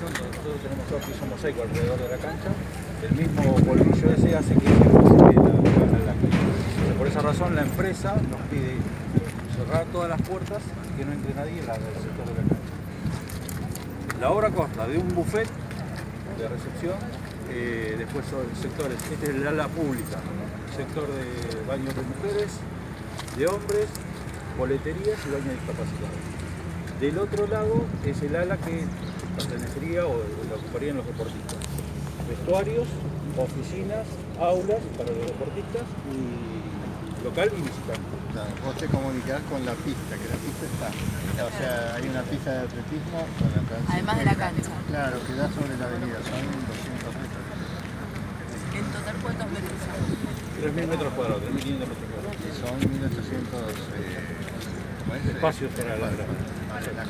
vegetación, nosotros tenemos todo piso mosaico alrededor de la cancha, el mismo polvillo ese hace que la, la, la, Por esa razón la empresa nos pide cerrar todas las puertas y que no entre nadie en la del sector de la cancha. La obra consta de un buffet de recepción, eh, después son sectores, este es el ala pública, sector de baños de mujeres, de hombres, boleterías y baños discapacitados. Del otro lado es el ala que pertenecería o lo ocuparían los deportistas. Vestuarios, oficinas, aulas para los deportistas y local y visitante. Claro, vos te comunicás con la pista, que la pista está. O sea, hay una pista de atletismo con la Además de la cancha. Claro, que da sobre la avenida, son 200 metros. ¿En total cuántos metros son? 3.000 metros cuadrados, 3.500 metros cuadrados. Y son 1.800 eh, espacios para la la grada.